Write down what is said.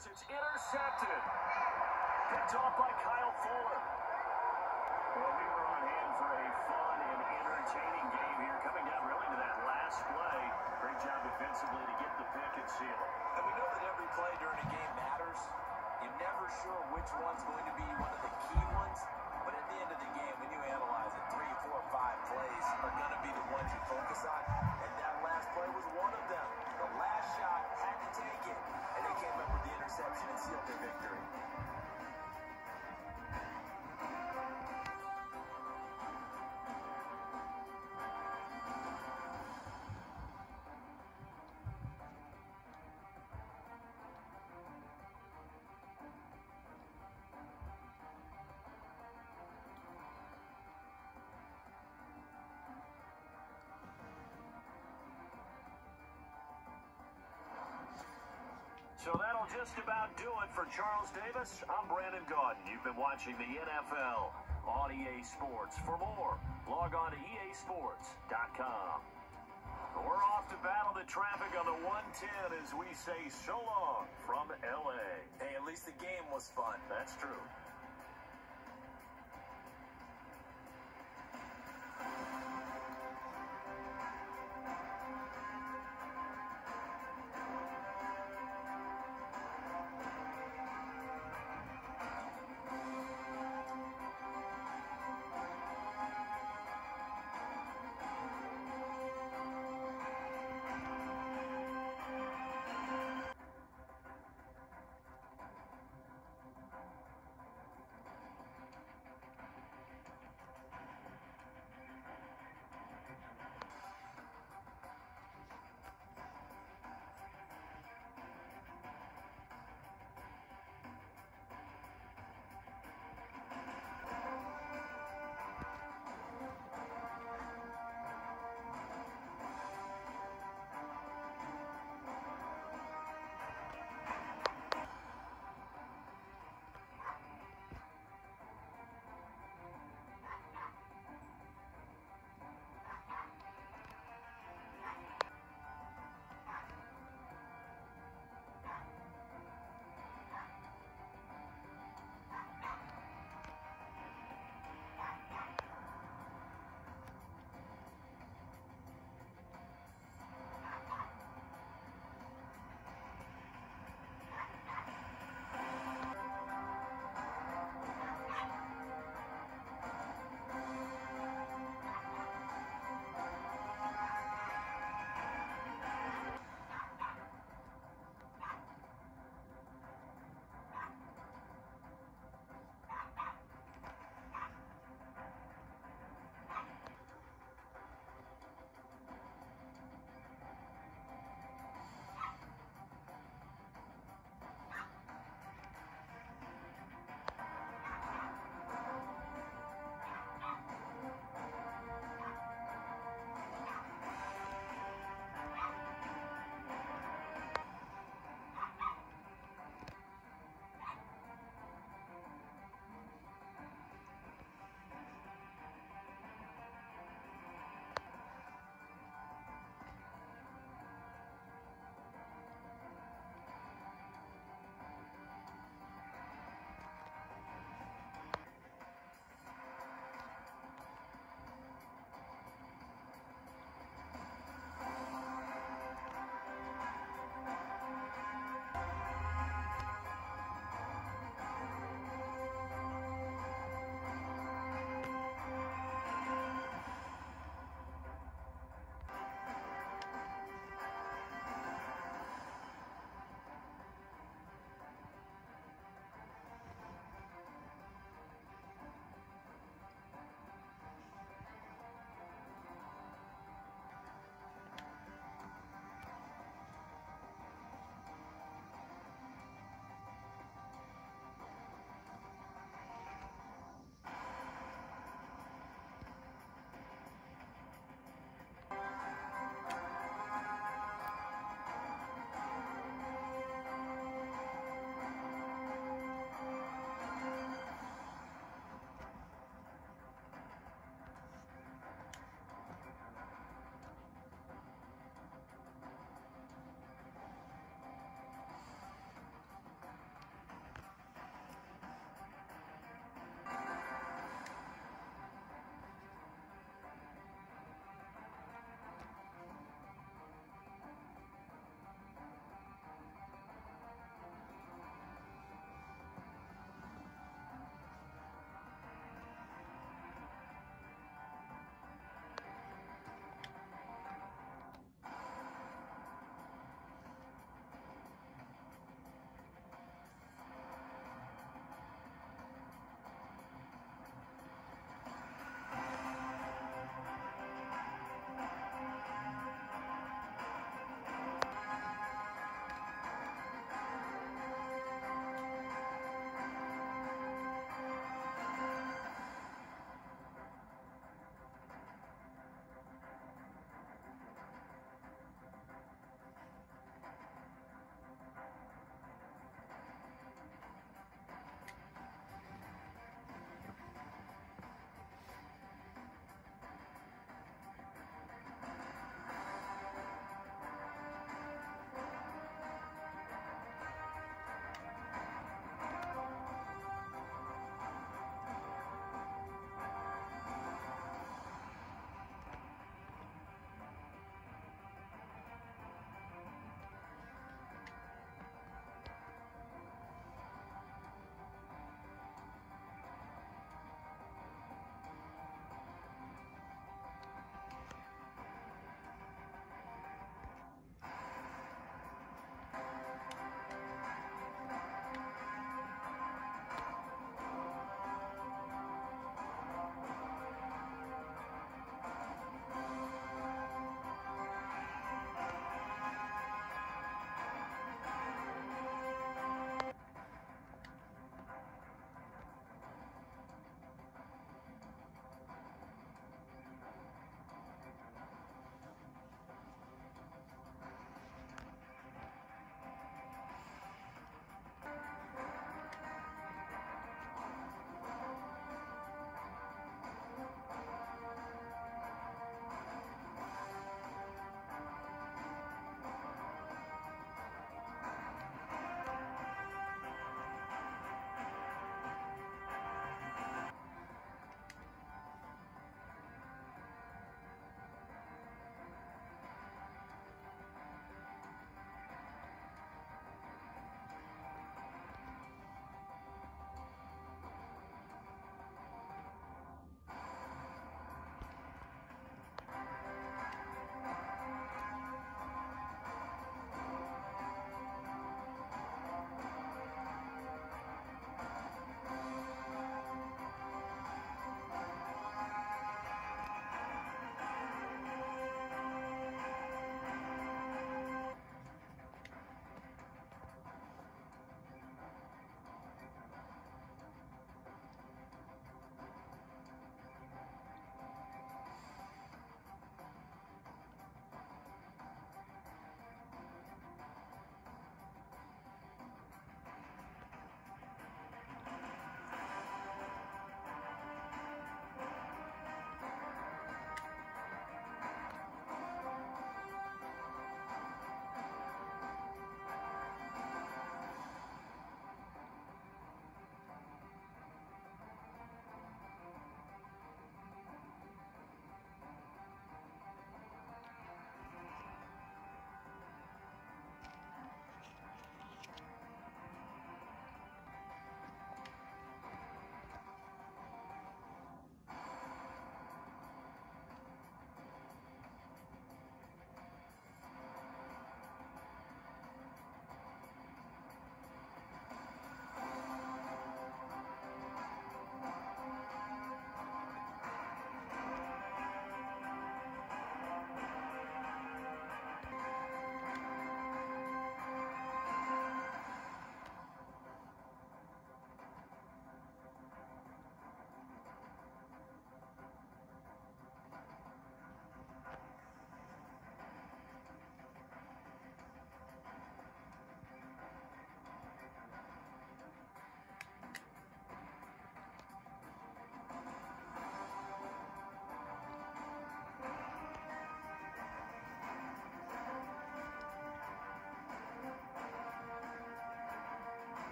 It's intercepted. Picked off by Kyle Fuller. Well, we were on hand for a fun and entertaining game here, coming down really to that last play. Great job defensively to get the pick and seal. And we know that every play during a game matters. You're never sure which one's going to be one of the key ones. But at the end of the game, interception and sealed their victory. So that'll just about do it for Charles Davis. I'm Brandon Gaudin. You've been watching the NFL on EA Sports. For more, log on to easports.com. We're off to battle the traffic on the 110 as we say so long from LA. Hey, at least the game was fun. That's true.